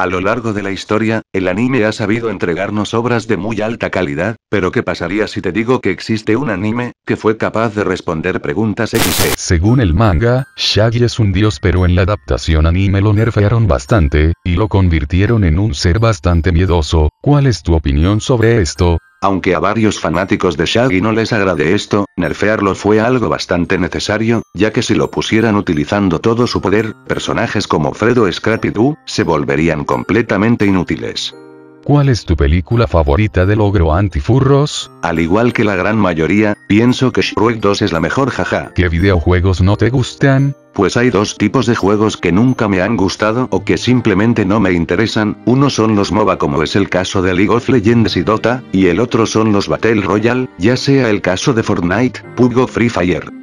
A lo largo de la historia, el anime ha sabido entregarnos obras de muy alta calidad, pero ¿qué pasaría si te digo que existe un anime que fue capaz de responder preguntas XD? Según el manga, Shaggy es un dios pero en la adaptación anime lo nerfearon bastante, y lo convirtieron en un ser bastante miedoso. ¿Cuál es tu opinión sobre esto? Aunque a varios fanáticos de Shaggy no les agrade esto, nerfearlo fue algo bastante necesario, ya que si lo pusieran utilizando todo su poder, personajes como Fredo Scrappy Doo, se volverían completamente inútiles. ¿Cuál es tu película favorita del ogro antifurros? Al igual que la gran mayoría, pienso que Shrek 2 es la mejor jaja. ¿Qué videojuegos no te gustan? Pues hay dos tipos de juegos que nunca me han gustado o que simplemente no me interesan, uno son los MOBA como es el caso de League of Legends y Dota, y el otro son los Battle Royale, ya sea el caso de Fortnite, PUBG o Free Fire.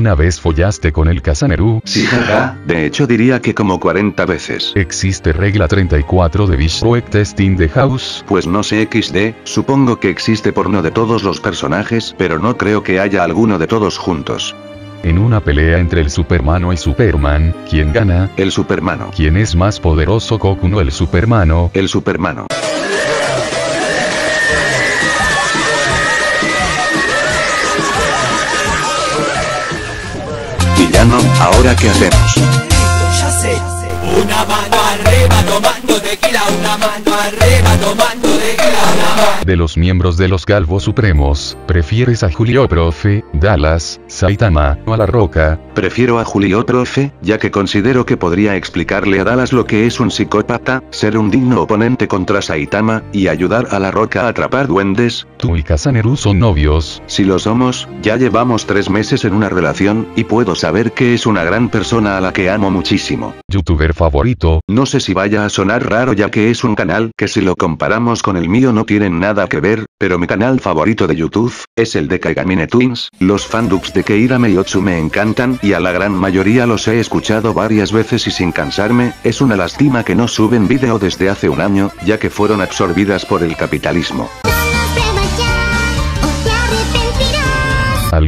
¿Una vez follaste con el Casaneru? Sí jaja, de hecho diría que como 40 veces. ¿Existe regla 34 de Bishroek Testing the House? Pues no sé XD, supongo que existe porno de todos los personajes pero no creo que haya alguno de todos juntos. En una pelea entre el Supermano y Superman, ¿quién gana? El Supermano. ¿Quién es más poderoso Goku o el Supermano? El Supermano. Villano, ¿ahora qué hacemos? Ya sé, una mano arriba tomando tequila, una mano arriba tomando tequila. De los miembros de los Galvos Supremos, ¿prefieres a Julio Profe, Dallas, Saitama o a La Roca? Prefiero a Julio Profe, ya que considero que podría explicarle a Dallas lo que es un psicópata, ser un digno oponente contra Saitama, y ayudar a la roca a atrapar duendes. Tú y Casaneru son novios. Si lo somos, ya llevamos tres meses en una relación, y puedo saber que es una gran persona a la que amo muchísimo. ¿Youtuber favorito? No sé si vaya a sonar raro ya que es un canal que si lo comparamos con el mío no tienen nada que ver, pero mi canal favorito de YouTube, es el de Kaigamine Twins, los fandubs de Keira Meyotsu me encantan y a la gran mayoría los he escuchado varias veces y sin cansarme, es una lástima que no suben vídeo desde hace un año, ya que fueron absorbidas por el capitalismo.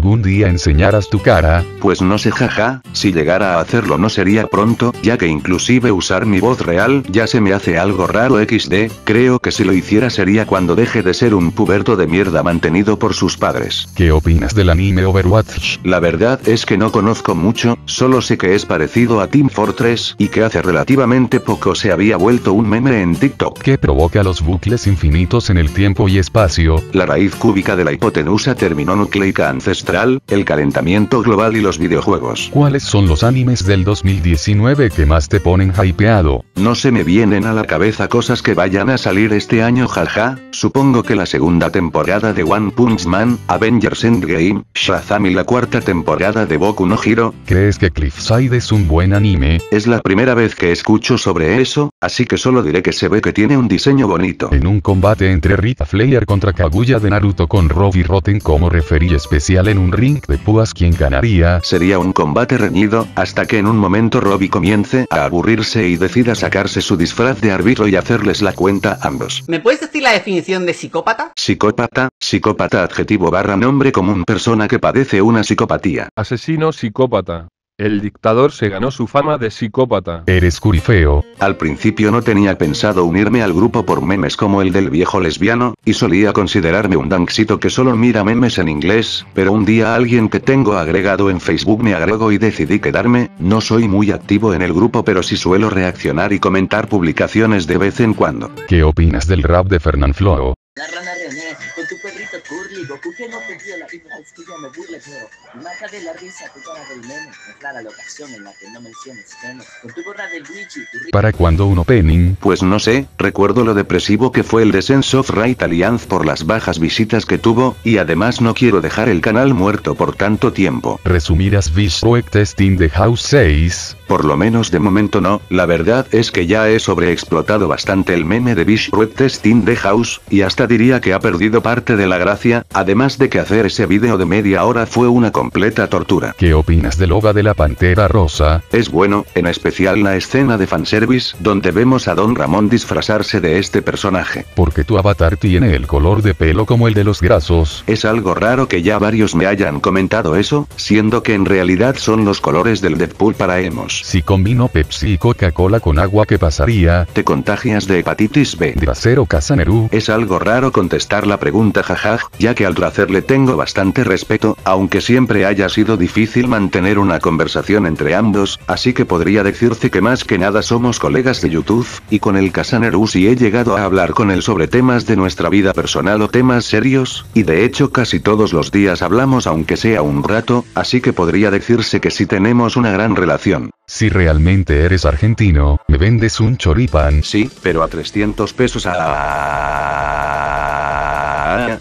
¿Algún día enseñarás tu cara? Pues no sé jaja, si llegara a hacerlo no sería pronto, ya que inclusive usar mi voz real ya se me hace algo raro XD, creo que si lo hiciera sería cuando deje de ser un puberto de mierda mantenido por sus padres. ¿Qué opinas del anime Overwatch? La verdad es que no conozco mucho, solo sé que es parecido a Team Fortress y que hace relativamente poco se había vuelto un meme en TikTok. ¿Qué provoca los bucles infinitos en el tiempo y espacio? La raíz cúbica de la hipotenusa terminonucleica ancestral, el calentamiento global y los videojuegos. ¿Cuáles son los animes del 2019 que más te ponen hypeado? No se me vienen a la cabeza cosas que vayan a salir este año jaja, supongo que la segunda temporada de One Punch Man, Avengers Endgame, Shazam y la cuarta temporada de Boku no Hero, ¿Crees que Cliffside es un buen anime? es la primera vez que escucho sobre eso, así que solo diré que se ve que tiene un diseño bonito. En un combate entre Rita Flair contra Kaguya de Naruto con Robbie Rotten como referí especial en un ring de púas ¿quién ganaría? Sería un combate reñido, hasta que en un momento Robbie comience a aburrirse y decida sacarse su disfraz de árbitro y hacerles la cuenta a ambos. ¿Me puedes decir la definición de psicópata? Psicópata, psicópata adjetivo barra nombre común persona que padece una psicopatía. Asesino psicópata. El dictador se ganó su fama de psicópata. Eres curifeo. Al principio no tenía pensado unirme al grupo por memes como el del viejo lesbiano, y solía considerarme un danksito que solo mira memes en inglés, pero un día alguien que tengo agregado en Facebook me agregó y decidí quedarme, no soy muy activo en el grupo pero sí suelo reaccionar y comentar publicaciones de vez en cuando. ¿Qué opinas del rap de Fernand Flo? La rana René, con tu perrito Curly, Goku que no te dio la primera vez que yo me burle, pero mata de la risa tu cara del meme, es rara la ocasión en la que no menciones menos, con tu gorra de Luigi, tu ri- ¿Para cuando un opening? Pues no sé, recuerdo lo depresivo que fue el Descent of Right Alliance por las bajas visitas que tuvo, y además no quiero dejar el canal muerto por tanto tiempo. ¿Resumirás Visual Testing de House 6? Por lo menos de momento no, la verdad es que ya he sobreexplotado bastante el meme de Red Testing de House, y hasta diría que ha perdido parte de la gracia, además de que hacer ese vídeo de media hora fue una completa tortura. ¿Qué opinas del OVA de la Pantera Rosa? Es bueno, en especial la escena de fanservice, donde vemos a Don Ramón disfrazarse de este personaje. Porque tu avatar tiene el color de pelo como el de los grasos. Es algo raro que ya varios me hayan comentado eso, siendo que en realidad son los colores del Deadpool para emos. Si combino Pepsi y Coca-Cola con agua, ¿qué pasaría? Te contagias de hepatitis B. Trasero Casaneru. Es algo raro contestar la pregunta jajaj, ya que al Tracer le tengo bastante respeto, aunque siempre haya sido difícil mantener una conversación entre ambos, así que podría decirse que más que nada somos colegas de YouTube, y con el Casaneru sí he llegado a hablar con él sobre temas de nuestra vida personal o temas serios, y de hecho casi todos los días hablamos aunque sea un rato, así que podría decirse que sí tenemos una gran relación. Si realmente eres argentino, ¿me vendes un choripán? Sí, pero a 300 pesos a...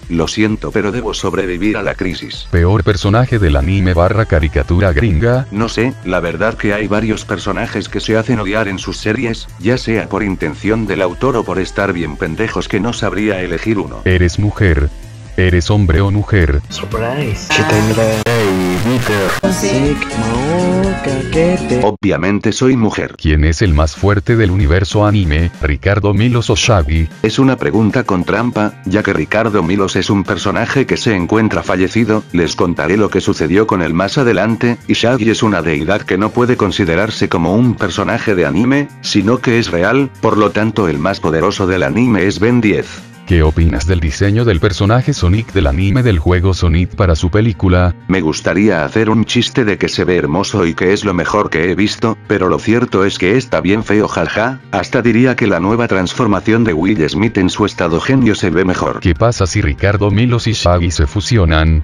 Lo siento, pero debo sobrevivir a la crisis. Peor personaje del anime barra caricatura gringa. No sé, la verdad que hay varios personajes que se hacen odiar en sus series, ya sea por intención del autor o por estar bien pendejos que no sabría elegir uno. Eres mujer. ¿Eres hombre o mujer? Obviamente soy mujer. ¿Quién es el más fuerte del universo anime? ¿Ricardo Milos o Shaggy? Es una pregunta con trampa, ya que Ricardo Milos es un personaje que se encuentra fallecido, les contaré lo que sucedió con él más adelante, y Shaggy es una deidad que no puede considerarse como un personaje de anime, sino que es real, por lo tanto el más poderoso del anime es Ben 10. ¿Qué opinas del diseño del personaje Sonic del anime del juego Sonic para su película? Me gustaría hacer un chiste de que se ve hermoso y que es lo mejor que he visto, pero lo cierto es que está bien feo jaja, hasta diría que la nueva transformación de Will Smith en su estado genio se ve mejor. ¿Qué pasa si Ricardo Milos y Shaggy se fusionan?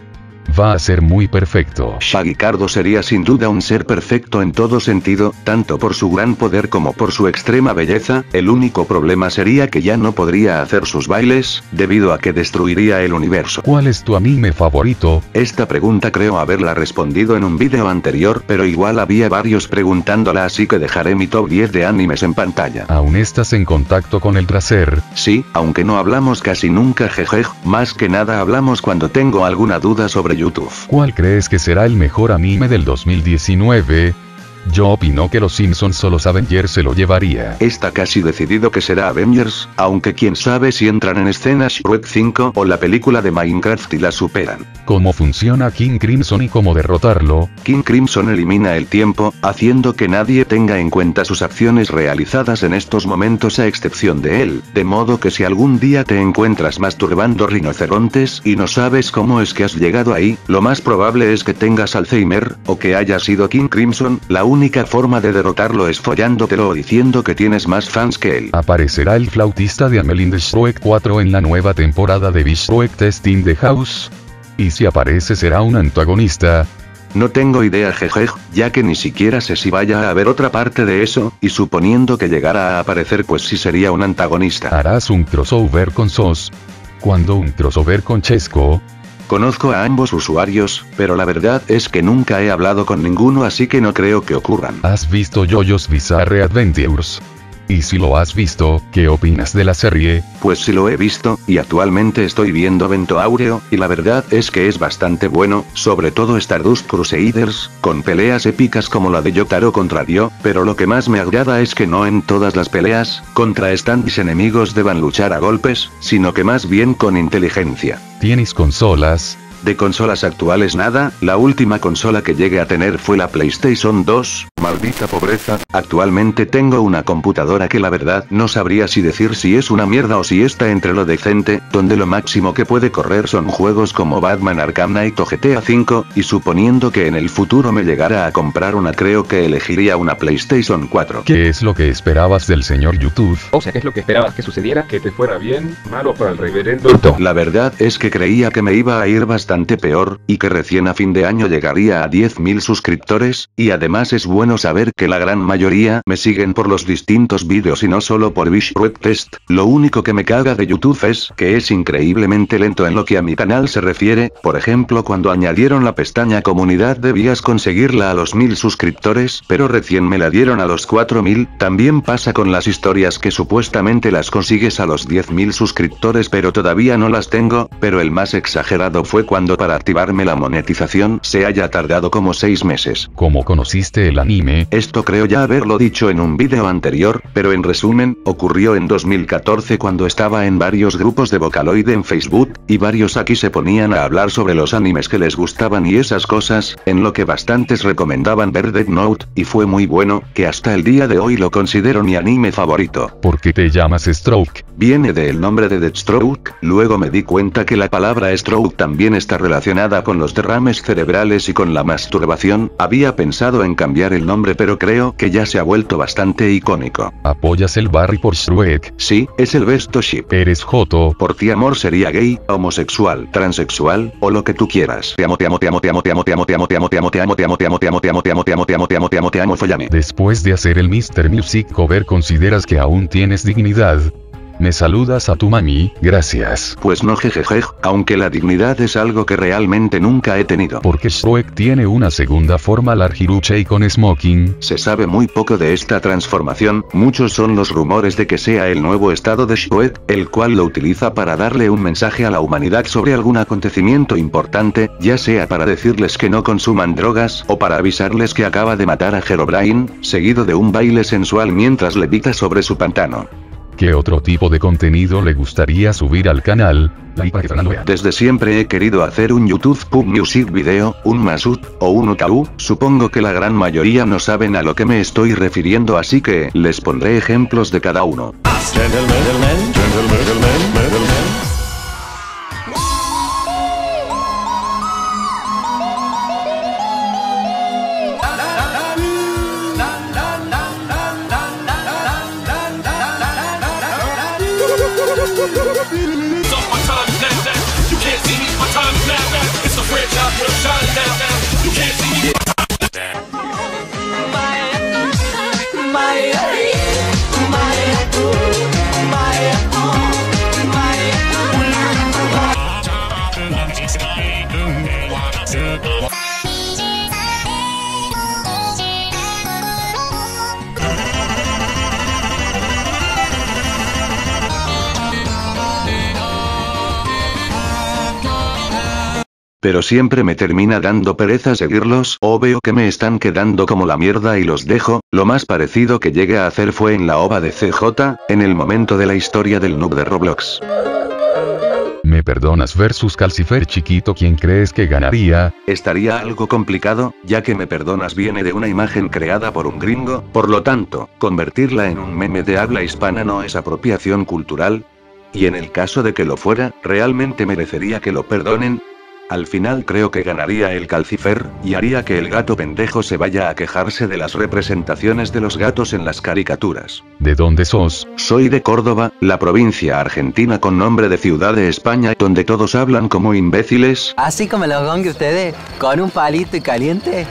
Va a ser muy perfecto. Shaggy Cardo sería sin duda un ser perfecto en todo sentido, tanto por su gran poder como por su extrema belleza, el único problema sería que ya no podría hacer sus bailes, debido a que destruiría el universo. ¿Cuál es tu anime favorito? Esta pregunta creo haberla respondido en un vídeo anterior, pero igual había varios preguntándola así que dejaré mi top 10 de animes en pantalla. ¿Aún estás en contacto con el traser? Sí, aunque no hablamos casi nunca jeje, más que nada hablamos cuando tengo alguna duda sobre YouTube. ¿Cuál crees que será el mejor anime del 2019? Yo opino que los Simpsons o los Avengers se lo llevaría. Está casi decidido que será Avengers, aunque quién sabe si entran en escena Shrek 5 o la película de Minecraft y la superan. ¿Cómo funciona King Crimson y cómo derrotarlo? King Crimson elimina el tiempo, haciendo que nadie tenga en cuenta sus acciones realizadas en estos momentos a excepción de él, de modo que si algún día te encuentras masturbando rinocerontes y no sabes cómo es que has llegado ahí, lo más probable es que tengas Alzheimer, o que haya sido King Crimson, la única forma de derrotarlo es follándotelo o diciendo que tienes más fans que él. ¿Aparecerá el flautista de Amelin de Shrek 4 en la nueva temporada de Shrek Testing the House? Y si aparece será un antagonista, No tengo idea jeje, ya que ni siquiera sé si vaya a haber otra parte de eso, y suponiendo que llegara a aparecer pues sí sería un antagonista. harás un crossover con SOS. Cuando un crossover con Chesco, Conozco a ambos usuarios, pero la verdad es que nunca he hablado con ninguno así que no creo que ocurran. has visto JoJo's Bizarre Adventures. Y si lo has visto, ¿qué opinas de la serie? Pues sí lo he visto, y actualmente estoy viendo Vento Áureo, y la verdad es que es bastante bueno, sobre todo Stardust Crusaders, con peleas épicas como la de Yotaro contra Dio, pero lo que más me agrada es que no en todas las peleas, contra stands enemigos deban luchar a golpes, sino que más bien con inteligencia. ¿Tienes consolas? De consolas actuales nada, la última consola que llegué a tener fue la PlayStation 2, maldita pobreza, actualmente tengo una computadora que la verdad no sabría si decir si es una mierda o si está entre lo decente, donde lo máximo que puede correr son juegos como Batman Arkham Knight o GTA V, y suponiendo que en el futuro me llegara a comprar una creo que elegiría una PlayStation 4. ¿Qué es lo que esperabas del señor YouTube? O sea, ¿qué es lo que esperabas que sucediera? Que te fuera bien, malo para el reverendo. La verdad es que creía que me iba a ir bastante peor, y que recién a fin de año llegaría a 10.000 suscriptores, y además es bueno saber que la gran mayoría me siguen por los distintos vídeos y no solo por Bishruet Test. Lo único que me caga de YouTube es que es increíblemente lento en lo que a mi canal se refiere, por ejemplo cuando añadieron la pestaña comunidad debías conseguirla a los 1000 suscriptores, pero recién me la dieron a los 4000, también pasa con las historias que supuestamente las consigues a los 10.000 suscriptores pero todavía no las tengo, pero el más exagerado fue cuando para activarme la monetización se haya tardado como 6 meses. ¿Cómo conociste el anime? Anime. Esto creo ya haberlo dicho en un vídeo anterior, pero en resumen, ocurrió en 2014 cuando estaba en varios grupos de Vocaloid en Facebook, y varios aquí se ponían a hablar sobre los animes que les gustaban y esas cosas, en lo que bastantes recomendaban ver Death Note, y fue muy bueno, que hasta el día de hoy lo considero mi anime favorito. ¿Por qué te llamas Stroke? Viene del nombre de Deathstroke, luego me di cuenta que la palabra stroke también está relacionada con los derrames cerebrales y con la masturbación, había pensado en cambiar el nombre pero creo que ya se ha vuelto bastante icónico. ¿Apoyas el Barry por Shrek? Sí, es el besto ship. ¿Eres Joto? Por ti amor sería gay, homosexual, transexual, o lo que tú quieras. Te amo, te amo, te amo, te amo, te amo, te amo, te amo, te amo, te amo, te amo, te amo, te amo, te amo, te amo, te amo, te amo, te amo, te amo, te amo, te amo, follame. Después de hacer el Mr. Music cover consideras que aún tienes dignidad. Me saludas a tu mami, gracias. Pues no jejeje, aunque la dignidad es algo que realmente nunca he tenido. Porque Shrek tiene una segunda forma largiruche y con smoking. Se sabe muy poco de esta transformación, muchos son los rumores de que sea el nuevo estado de Shrek, el cual lo utiliza para darle un mensaje a la humanidad sobre algún acontecimiento importante, ya sea para decirles que no consuman drogas o para avisarles que acaba de matar a Herobrine, seguido de un baile sensual mientras levita sobre su pantano. ¿Qué otro tipo de contenido le gustaría subir al canal? Like para que Fernando vea. Desde siempre he querido hacer un YouTube Pub Music Video, un Masut, o un UKU, supongo que la gran mayoría no saben a lo que me estoy refiriendo así que, les pondré ejemplos de cada uno. Pero siempre me termina dando pereza seguirlos, o veo que me están quedando como la mierda y los dejo, lo más parecido que llegué a hacer fue en la ova de CJ, en el momento de la historia del noob de Roblox. ¿Me perdonas versus Calcifer chiquito quién crees que ganaría? Estaría algo complicado, ya que me perdonas viene de una imagen creada por un gringo, por lo tanto, convertirla en un meme de habla hispana no es apropiación cultural. Y en el caso de que lo fuera, ¿realmente merecería que lo perdonen? Al final creo que ganaría el calcifer, y haría que el gato pendejo se vaya a quejarse de las representaciones de los gatos en las caricaturas. ¿De dónde sos? Soy de Córdoba, la provincia argentina con nombre de ciudad de España, donde todos hablan como imbéciles. Así como los gongue ustedes, con un palito y caliente.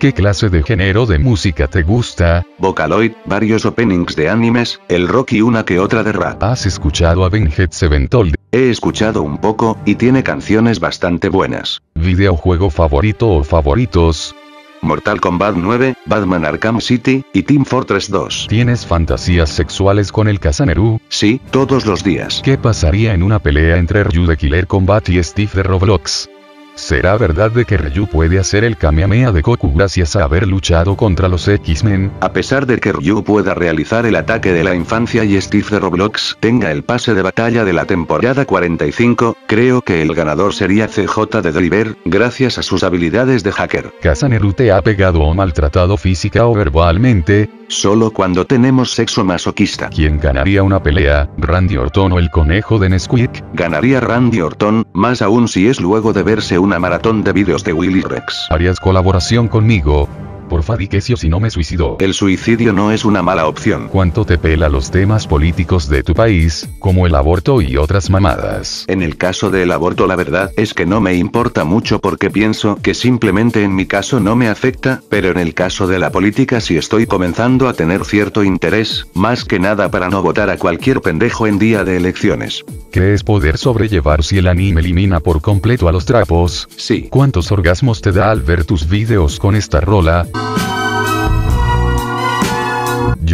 ¿Qué clase de género de música te gusta? Vocaloid, varios openings de animes, el rock y una que otra de rap. ¿Has escuchado a Avenged Sevenfold? He escuchado un poco, y tiene canciones bastante buenas. ¿Videojuego favorito o favoritos? Mortal Kombat 9, Batman Arkham City, y Team Fortress 2. ¿Tienes fantasías sexuales con el Casaneru? Sí, todos los días. ¿Qué pasaría en una pelea entre Ryu de Killer Combat y Steve de Roblox? ¿Será verdad de que Ryu puede hacer el Kamehameha de Goku gracias a haber luchado contra los X-Men? A pesar de que Ryu pueda realizar el ataque de la infancia y Steve de Roblox tenga el pase de batalla de la temporada 45, creo que el ganador sería CJ de Driver, gracias a sus habilidades de hacker. ¿Casaneru te ha pegado o maltratado física o verbalmente? Solo cuando tenemos sexo masoquista. ¿Quién ganaría una pelea, Randy Orton o el conejo de Nesquik? Ganaría Randy Orton, más aún si es luego de verse una maratón de vídeos de Willy Rex. ¿Harías colaboración conmigo? Porfa di que sí o si no me suicido. El suicidio no es una mala opción. ¿Cuánto te pela los temas políticos de tu país, como el aborto y otras mamadas? En el caso del aborto la verdad es que no me importa mucho porque pienso que simplemente en mi caso no me afecta, pero en el caso de la política sí estoy comenzando a tener cierto interés, más que nada para no votar a cualquier pendejo en día de elecciones. ¿Crees poder sobrellevar si el anime elimina por completo a los trapos? Sí. ¿Cuántos orgasmos te da al ver tus videos con esta rola?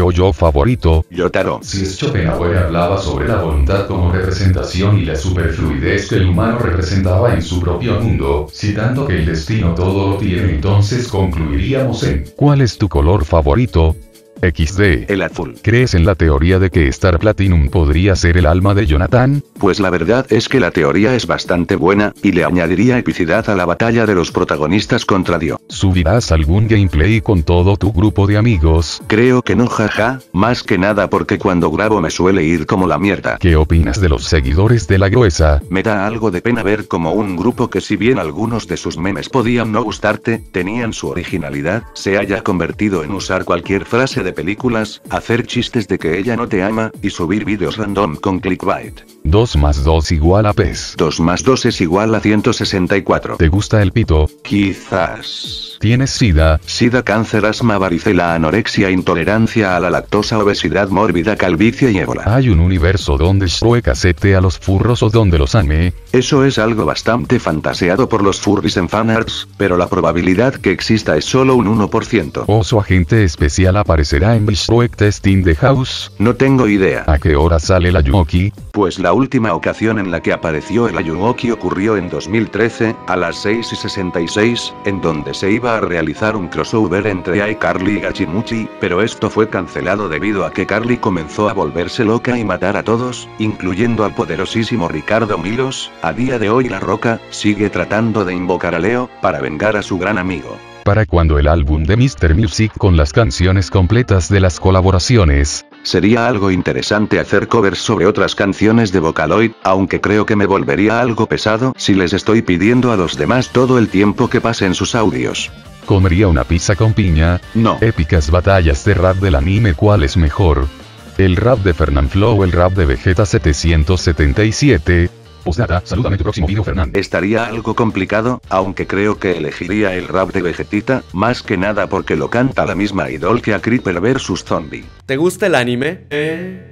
Yo yo favorito. Yotaro. Si Schopenhauer hablaba sobre la voluntad como representación y la superfluidez que el humano representaba en su propio mundo, citando que el destino todo lo tiene, entonces concluiríamos en ¿Cuál es tu color favorito? XD. El azul. ¿Crees en la teoría de que Star Platinum podría ser el alma de Jonathan? Pues la verdad es que la teoría es bastante buena, y le añadiría epicidad a la batalla de los protagonistas contra Dio. ¿Subirás algún gameplay con todo tu grupo de amigos? Creo que no jaja, más que nada porque cuando grabo me suele ir como la mierda. ¿Qué opinas de los seguidores de la gruesa? Me da algo de pena ver como un grupo que si bien algunos de sus memes podían no gustarte, tenían su originalidad, se haya convertido en usar cualquier frase de películas, hacer chistes de que ella no te ama, y subir vídeos random con clickbait. 2 más 2 igual a pez. 2 más 2 es igual a 164. ¿Te gusta el pito? Quizás. ¿Tienes sida? Sida, cáncer, asma, varicela, anorexia, intolerancia a la lactosa, obesidad mórbida, calvicie y ébola. ¿Hay un universo donde Shrek acepte a los furros o donde los ame? Eso es algo bastante fantaseado por los furries en fanarts, pero la probabilidad que exista es solo un 1%. ¿O su agente especial aparecerá en Shrek Testing the House? No tengo idea. ¿A qué hora sale la Yuki? Pues la última ocasión en la que apareció el Ayuoki ocurrió en 2013, a las 6 y 66, en donde se iba a realizar un crossover entre iCarly y Gachimuchi, pero esto fue cancelado debido a que Carly comenzó a volverse loca y matar a todos, incluyendo al poderosísimo Ricardo Milos, a día de hoy La Roca, sigue tratando de invocar a Leo, para vengar a su gran amigo. Para cuando el álbum de Mr. Music con las canciones completas de las colaboraciones. Sería algo interesante hacer covers sobre otras canciones de Vocaloid, aunque creo que me volvería algo pesado si les estoy pidiendo a los demás todo el tiempo que pasen sus audios. ¿Comería una pizza con piña? No. Épicas batallas de rap del anime ¿cuál es mejor? ¿El rap de Fernanfloo o el rap de Vegeta 777? Postdata, salúdame tu próximo video Fernán. Estaría algo complicado, aunque creo que elegiría el rap de Vegetita, más que nada porque lo canta la misma idol que a Creeper vs Zombie. ¿Te gusta el anime? ¿Eh?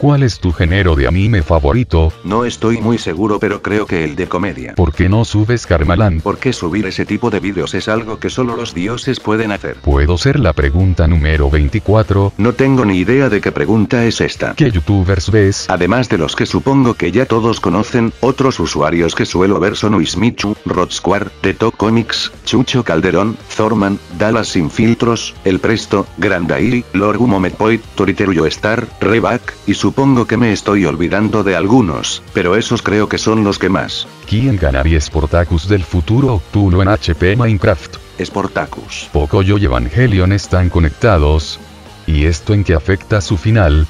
¿Cuál es tu género de anime favorito? No estoy muy seguro pero creo que el de comedia. ¿Por qué no subes Karmaland? Porque subir ese tipo de vídeos es algo que solo los dioses pueden hacer. ¿Puedo ser la pregunta número 24? No tengo ni idea de qué pregunta es esta. ¿Qué youtubers ves? Además de los que supongo que ya todos conocen, otros usuarios que suelo ver son Wismichu, Rod Square, Teto Comics, Chucho Calderón, Thorman, Dallas Sin Filtros, El Presto, Grandairi, Lord Mometpoint, Toriteruyo Star, Reback, y supongo que me estoy olvidando de algunos, pero esos creo que son los que más. ¿Quién ganaría Sportacus del futuro Octulo en HP Minecraft? Sportacus. Pocoyo y Evangelion están conectados. ¿Y esto en qué afecta su final?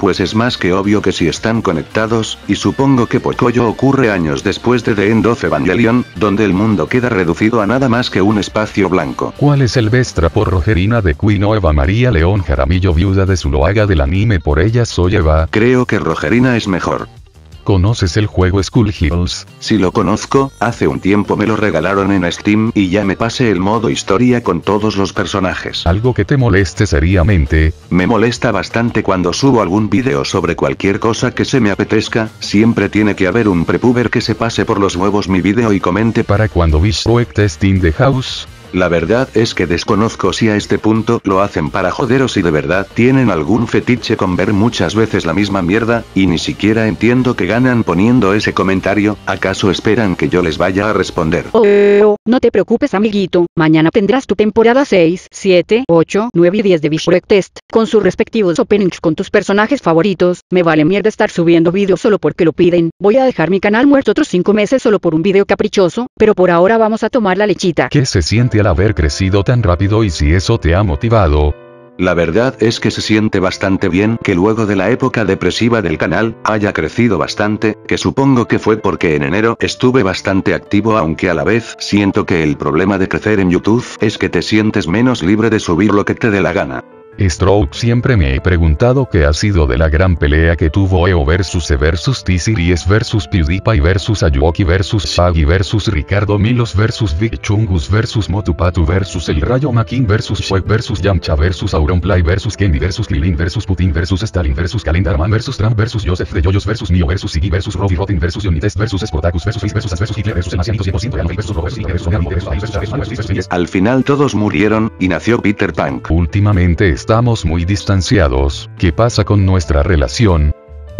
Pues es más que obvio que si están conectados, y supongo que Pocoyo ocurre años después de The End of Evangelion, donde el mundo queda reducido a nada más que un espacio blanco. ¿Cuál es el Vestra por Rogerina de Queen o Eva María León Jaramillo viuda de Zuloaga del anime por ella soy Eva? Creo que Rogerina es mejor. ¿Conoces el juego Skull Heroes? Si lo conozco, hace un tiempo me lo regalaron en Steam y ya me pasé el modo historia con todos los personajes. Algo que te moleste seriamente. Me molesta bastante cuando subo algún vídeo sobre cualquier cosa que se me apetezca, siempre tiene que haber un prepuber que se pase por los huevos mi vídeo y comente Para cuando Bishroek Testing the House. La verdad es que desconozco si a este punto lo hacen para joderos y de verdad tienen algún fetiche con ver muchas veces la misma mierda, y ni siquiera entiendo que ganan poniendo ese comentario, ¿acaso esperan que yo les vaya a responder? Oh, no te preocupes amiguito, mañana tendrás tu temporada 6, 7, 8, 9 y 10 de Bishorek Test, con sus respectivos openings con tus personajes favoritos, me vale mierda estar subiendo vídeos solo porque lo piden, voy a dejar mi canal muerto otros 5 meses solo por un video caprichoso, pero por ahora vamos a tomar la lechita. ¿Qué se siente al haber crecido tan rápido y si eso te ha motivado? La verdad es que se siente bastante bien que luego de la época depresiva del canal, haya crecido bastante, que supongo que fue porque en enero estuve bastante activo aunque a la vez siento que el problema de crecer en YouTube es que te sientes menos libre de subir lo que te dé la gana. Stroke siempre me he preguntado qué ha sido de la gran pelea que tuvo EO versus E versus T-Series versus PewDiePie versus Ayuoki versus Shaggy versus Ricardo Milos versus Big Chungus versus Motupatu versus El Rayo Makin versus Shrek versus Yamcha versus Auronplay versus Kenny versus Krillin versus Putin versus Stalin versus Calendarman versus Trump versus Joseph de Yoyos versus Neo versus Iggy versus Robbie Rotten versus Unitest versus Sportacus versus Face versus As versus Hitler versus El Marcianito 100% de Anarchy versus Robert versus Hitler versus Anarchy versus Ice versus Chávez versus versus Al final todos murieron, y nació Peter Punk. Últimamente estamos muy distanciados, ¿qué pasa con nuestra relación?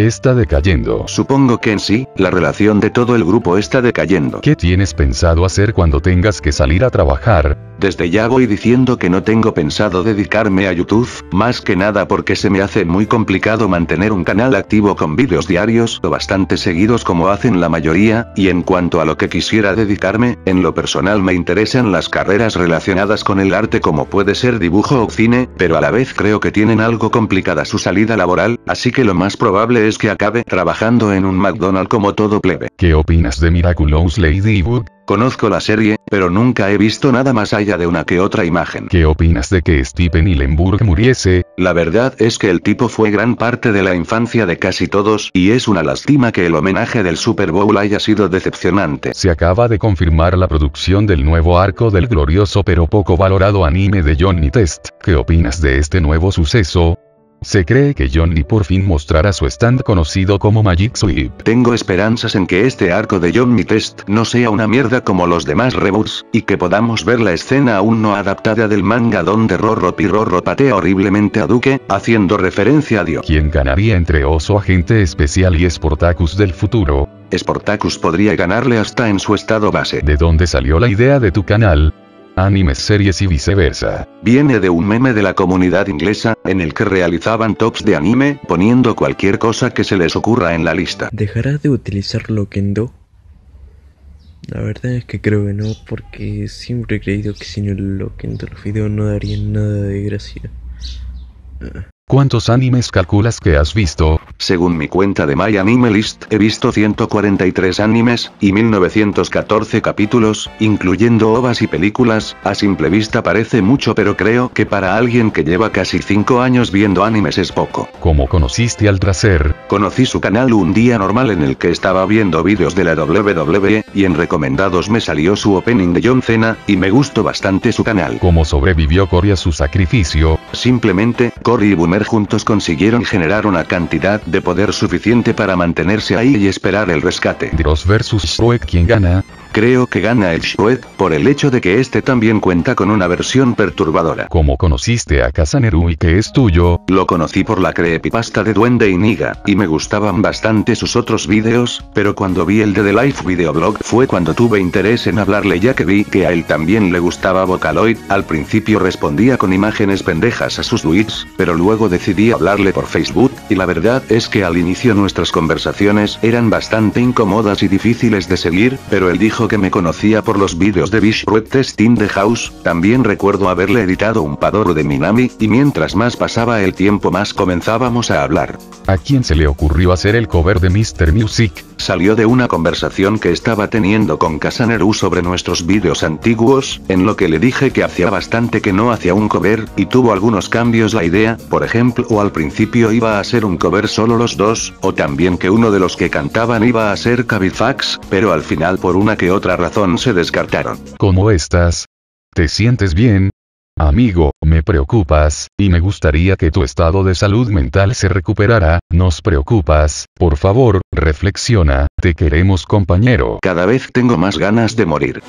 Está decayendo. Supongo que en sí, la relación de todo el grupo está decayendo. ¿Qué tienes pensado hacer cuando tengas que salir a trabajar? Desde ya voy diciendo que no tengo pensado dedicarme a YouTube, más que nada porque se me hace muy complicado mantener un canal activo con vídeos diarios o bastante seguidos como hacen la mayoría, y en cuanto a lo que quisiera dedicarme, en lo personal me interesan las carreras relacionadas con el arte como puede ser dibujo o cine, pero a la vez creo que tienen algo complicada su salida laboral, así que lo más probable es que acabe trabajando en un McDonald's como todo plebe. ¿Qué opinas de Miraculous Ladybug? Conozco la serie, pero nunca he visto nada más allá de una que otra imagen. ¿Qué opinas de que Steven Hillenburg muriese? La verdad es que el tipo fue gran parte de la infancia de casi todos, y es una lástima que el homenaje del Super Bowl haya sido decepcionante. Se acaba de confirmar la producción del nuevo arco del glorioso pero poco valorado anime de Johnny Test. ¿Qué opinas de este nuevo suceso? Se cree que Johnny por fin mostrará su stand conocido como Magic Sweep. Tengo esperanzas en que este arco de Johnny Test no sea una mierda como los demás reboots, y que podamos ver la escena aún no adaptada del manga donde Rorro Pirorro patea horriblemente a Duque, haciendo referencia a Dios. ¿Quién ganaría entre Oso Agente Especial y Sportacus del futuro? Sportacus podría ganarle hasta en su estado base. ¿De dónde salió la idea de tu canal? Animes, series y viceversa. Viene de un meme de la comunidad inglesa, en el que realizaban tops de anime, poniendo cualquier cosa que se les ocurra en la lista. ¿Dejarás de utilizar Loquendo? La verdad es que creo que no, porque siempre he creído que sin el Loquendo los videos no darían nada de gracia. ¿Cuántos animes calculas que has visto? Según mi cuenta de My Anime List, he visto 143 animes, y 1914 capítulos, incluyendo ovas y películas, a simple vista parece mucho pero creo que para alguien que lleva casi 5 años viendo animes es poco. ¿Cómo conociste al Tracer? Conocí su canal un día normal en el que estaba viendo vídeos de la WWE, y en recomendados me salió su opening de John Cena, y me gustó bastante su canal. ¿Cómo sobrevivió Cory a su sacrificio? Simplemente, Cory y Boomer juntos consiguieron generar una cantidad de poder suficiente para mantenerse ahí y esperar el rescate. Dross Shoek ¿quién gana? Creo que gana el Shoek, por el hecho de que este también cuenta con una versión perturbadora. ¿Cómo conociste a Kasaneru y que es tuyo? Lo conocí por la creepypasta de Duende y Niga, y me gustaban bastante sus otros vídeos, pero cuando vi el de The Life Videoblog fue cuando tuve interés en hablarle ya que vi que a él también le gustaba Vocaloid, al principio respondía con imágenes pendejas a sus tweets, pero luego decidí hablarle por Facebook, y la verdad es que al inicio nuestras conversaciones eran bastante incómodas y difíciles de seguir, pero él dijo que me conocía por los vídeos de Bishroot Test in the House, también recuerdo haberle editado un Padoru de Minami, y mientras más pasaba el tiempo más comenzábamos a hablar. ¿A quién se le ocurrió hacer el cover de Mr. Music? Salió de una conversación que estaba teniendo con Kasaneru sobre nuestros vídeos antiguos, en lo que le dije que hacía bastante que no hacía un cover, y tuvo algunos cambios la idea, por ejemplo o al principio iba a ser un cover solo los dos, o también que uno de los que cantaban iba a ser Cabiffax, pero al final por una que otra razón se descartaron. ¿Cómo estás? ¿Te sientes bien? Amigo, me preocupas, y me gustaría que tu estado de salud mental se recuperara, nos preocupas, por favor, reflexiona, te queremos compañero. Cada vez tengo más ganas de morir.